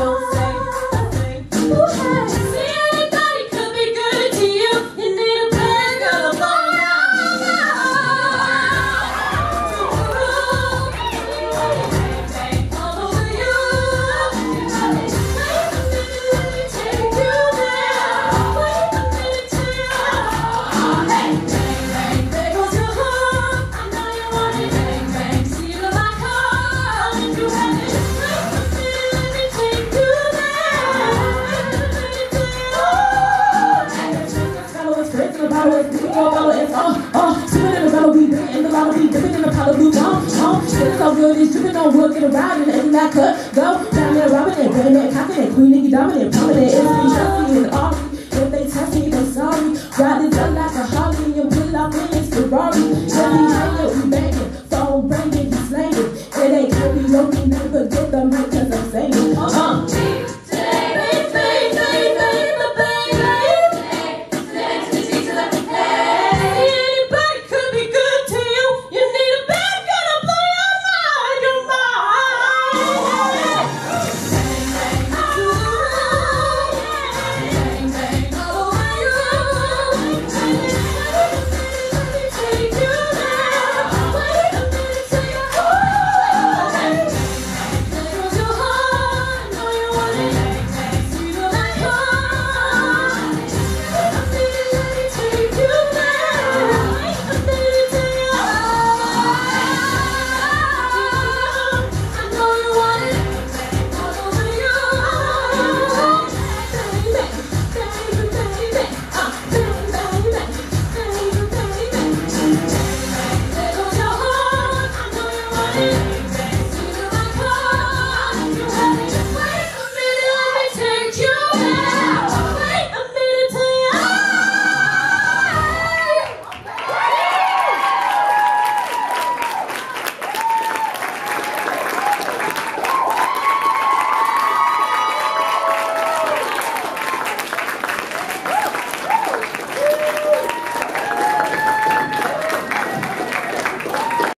so power is giving your power and song. Oh, sipping in the melody, dipping in the melody, dipping in the powder blue tongue. Oh, sipping so good, it's dripping on wood, get around and in that cut. Go, down there, robbing it, winning it, cocking it, queen Nicki dominant, prominent, it's me, trusting it all.